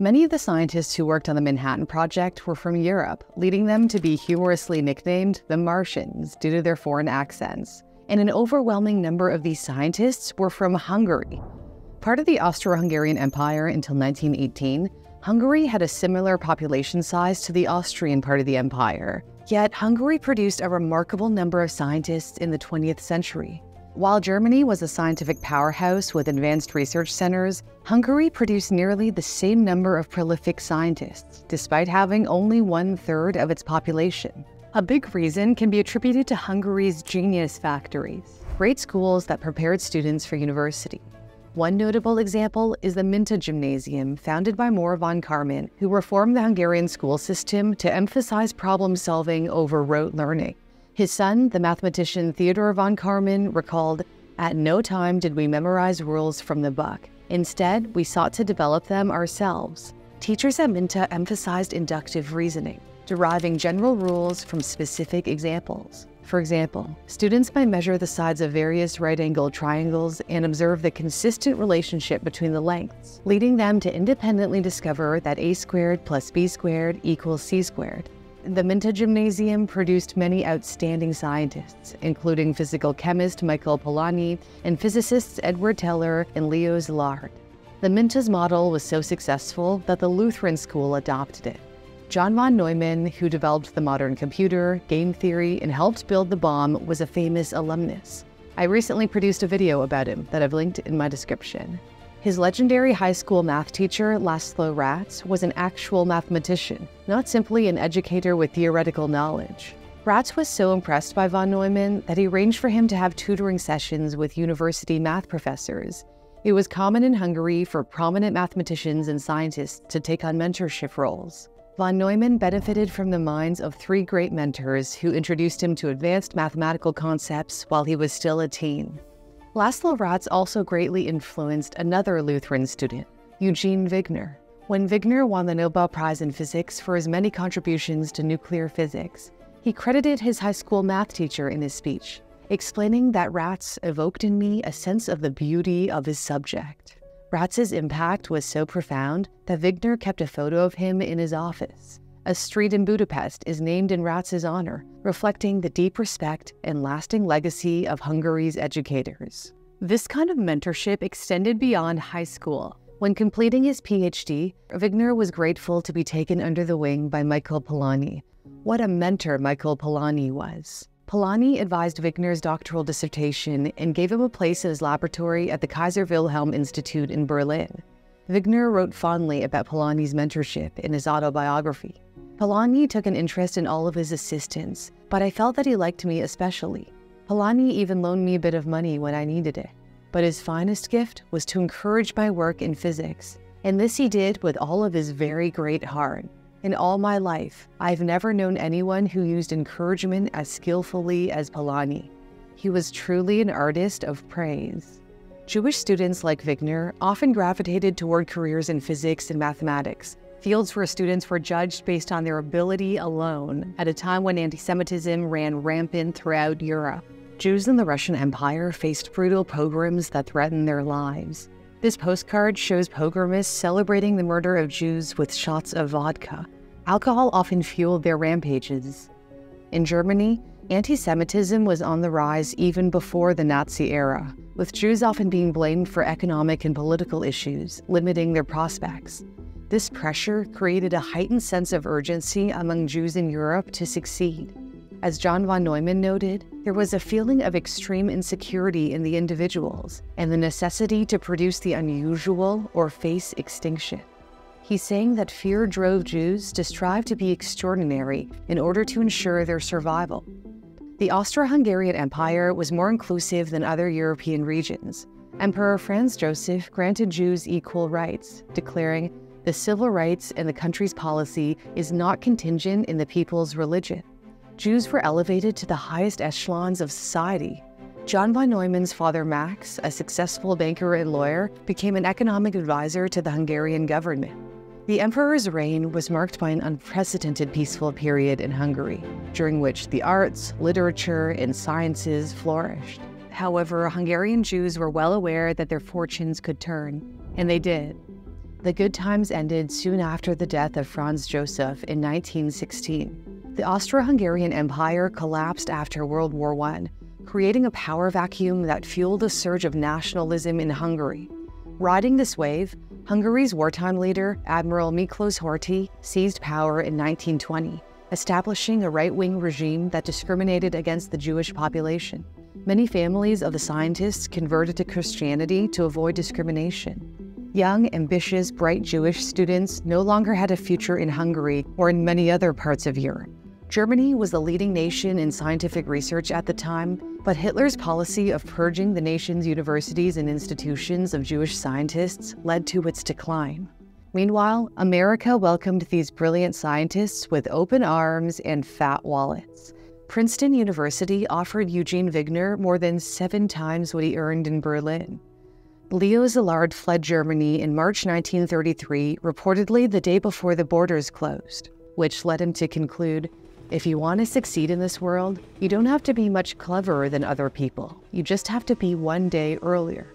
Many of the scientists who worked on the Manhattan Project were from Europe, leading them to be humorously nicknamed the Martians due to their foreign accents. And an overwhelming number of these scientists were from Hungary. Part of the Austro Hungarian Empire until 1918, Hungary had a similar population size to the Austrian part of the empire. Yet, Hungary produced a remarkable number of scientists in the 20th century. While Germany was a scientific powerhouse with advanced research centers, Hungary produced nearly the same number of prolific scientists, despite having only one third of its population. A big reason can be attributed to Hungary's genius factories, great schools that prepared students for university. One notable example is the Minta Gymnasium, founded by Mór von Kármán, who reformed the Hungarian school system to emphasize problem solving over rote learning. His son, the mathematician Theodore von Kármán, recalled, At no time did we memorize rules from the book. Instead, we sought to develop them ourselves. Teachers at Minta emphasized inductive reasoning, deriving general rules from specific examples. For example, students might measure the sides of various right-angled triangles and observe the consistent relationship between the lengths, leading them to independently discover that a squared plus b squared equals c squared. The Minta Gymnasium produced many outstanding scientists, including physical chemist Michael Polanyi and physicists Edward Teller and Leo Szilard. The Minta's model was so successful that the Lutheran school adopted it. John von Neumann, who developed the modern computer, game theory, and helped build the bomb, was a famous alumnus. I recently produced a video about him that I've linked in my description. His legendary high school math teacher, Laszlo Ratz, was an actual mathematician, not simply an educator with theoretical knowledge. Ratz was so impressed by von Neumann that he arranged for him to have tutoring sessions with university math professors. It was common in Hungary for prominent mathematicians and scientists to take on mentorship roles. Von Neumann benefited from the minds of three great mentors who introduced him to advanced mathematical concepts while he was still a teen. Laszlo Ratz also greatly influenced another Lutheran student, Eugene Wigner. When Wigner won the Nobel Prize in Physics for his many contributions to nuclear physics, he credited his high school math teacher in his speech, explaining that Ratz evoked in me a sense of the beauty of his subject. Ratz's impact was so profound that Wigner kept a photo of him in his office. A street in Budapest is named in Ratz's honor, reflecting the deep respect and lasting legacy of Hungary's educators. This kind of mentorship extended beyond high school. When completing his PhD, Wigner was grateful to be taken under the wing by Michael Polanyi. What a mentor Michael Polanyi was. Polanyi advised Wigner's doctoral dissertation and gave him a place in his laboratory at the Kaiser Wilhelm Institute in Berlin. Wigner wrote fondly about Polanyi's mentorship in his autobiography. Polanyi took an interest in all of his assistants, but I felt that he liked me especially. Polanyi even loaned me a bit of money when I needed it. But his finest gift was to encourage my work in physics, and this he did with all of his very great heart. In all my life, I've never known anyone who used encouragement as skillfully as Polanyi. He was truly an artist of praise. Jewish students like Wigner often gravitated toward careers in physics and mathematics, fields where students were judged based on their ability alone at a time when anti Semitism ran rampant throughout Europe. Jews in the Russian Empire faced brutal pogroms that threatened their lives. This postcard shows pogromists celebrating the murder of Jews with shots of vodka. Alcohol often fueled their rampages. In Germany, anti Semitism was on the rise even before the Nazi era, with Jews often being blamed for economic and political issues, limiting their prospects. This pressure created a heightened sense of urgency among Jews in Europe to succeed. As John von Neumann noted, there was a feeling of extreme insecurity in the individuals and the necessity to produce the unusual or face extinction. He's saying that fear drove Jews to strive to be extraordinary in order to ensure their survival. The Austro Hungarian Empire was more inclusive than other European regions. Emperor Franz Joseph granted Jews equal rights, declaring the civil rights and the country's policy is not contingent in the people's religion. Jews were elevated to the highest echelons of society. John von Neumann's father Max, a successful banker and lawyer, became an economic advisor to the Hungarian government. The emperor's reign was marked by an unprecedented peaceful period in Hungary, during which the arts, literature, and sciences flourished. However, Hungarian Jews were well aware that their fortunes could turn, and they did. The good times ended soon after the death of Franz Joseph in 1916. The Austro Hungarian Empire collapsed after World War I, creating a power vacuum that fueled a surge of nationalism in Hungary. Riding this wave, Hungary's wartime leader, Admiral Miklos Horthy, seized power in 1920, establishing a right wing regime that discriminated against the Jewish population. Many families of the scientists converted to Christianity to avoid discrimination. Young, ambitious, bright Jewish students no longer had a future in Hungary or in many other parts of Europe. Germany was the leading nation in scientific research at the time, but Hitler's policy of purging the nation's universities and institutions of Jewish scientists led to its decline. Meanwhile, America welcomed these brilliant scientists with open arms and fat wallets. Princeton University offered Eugene Wigner more than seven times what he earned in Berlin. Leo Szilard fled Germany in March 1933, reportedly the day before the borders closed, which led him to conclude if you want to succeed in this world, you don't have to be much cleverer than other people. You just have to be one day earlier.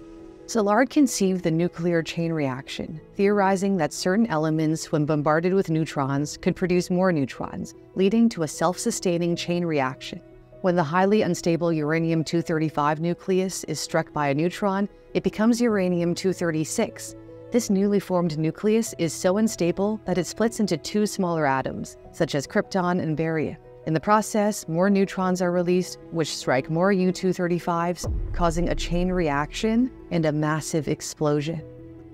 Szilard conceived the nuclear chain reaction, theorizing that certain elements, when bombarded with neutrons, could produce more neutrons, leading to a self sustaining chain reaction. When the highly unstable uranium 235 nucleus is struck by a neutron, it becomes uranium 236. This newly formed nucleus is so unstable that it splits into two smaller atoms, such as krypton and barium. In the process, more neutrons are released, which strike more U 235s, causing a chain reaction and a massive explosion.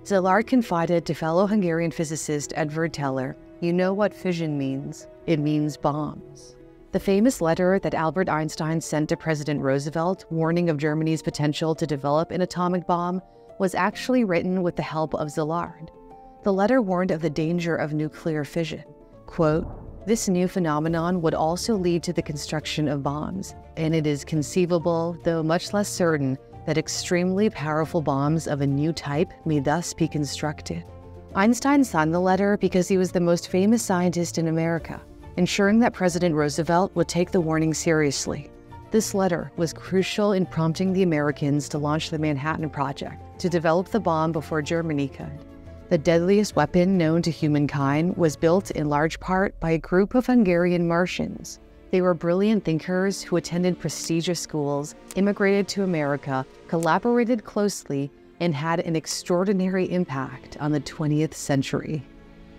Szilard confided to fellow Hungarian physicist Edward Teller, You know what fission means? It means bombs. The famous letter that Albert Einstein sent to President Roosevelt, warning of Germany's potential to develop an atomic bomb, was actually written with the help of Szilard. The letter warned of the danger of nuclear fission. Quote, this new phenomenon would also lead to the construction of bombs, and it is conceivable, though much less certain, that extremely powerful bombs of a new type may thus be constructed. Einstein signed the letter because he was the most famous scientist in America ensuring that President Roosevelt would take the warning seriously. This letter was crucial in prompting the Americans to launch the Manhattan Project to develop the bomb before Germany could. The deadliest weapon known to humankind was built in large part by a group of Hungarian Martians. They were brilliant thinkers who attended prestigious schools, immigrated to America, collaborated closely, and had an extraordinary impact on the 20th century.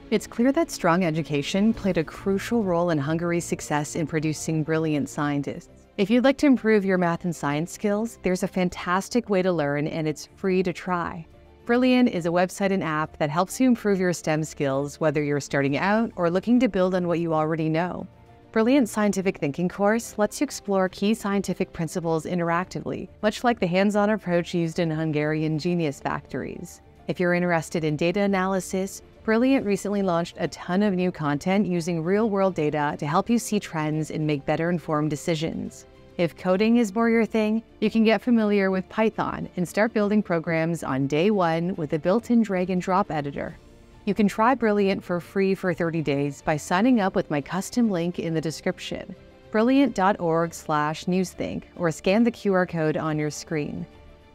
It's clear that strong education played a crucial role in Hungary's success in producing brilliant scientists. If you'd like to improve your math and science skills, there's a fantastic way to learn and it's free to try. Brilliant is a website and app that helps you improve your STEM skills, whether you're starting out or looking to build on what you already know. Brilliant Scientific Thinking course lets you explore key scientific principles interactively, much like the hands on approach used in Hungarian genius factories. If you're interested in data analysis, Brilliant recently launched a ton of new content using real world data to help you see trends and make better informed decisions. If coding is more your thing, you can get familiar with Python and start building programs on day one with a built in drag and drop editor. You can try Brilliant for free for 30 days by signing up with my custom link in the description brilliant.org slash newsthink or scan the QR code on your screen.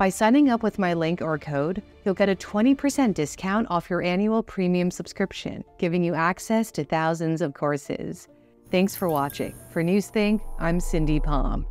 By signing up with my link or code, you'll get a 20% discount off your annual premium subscription, giving you access to thousands of courses. Thanks for watching. For Newsthink, I'm Cindy Pom.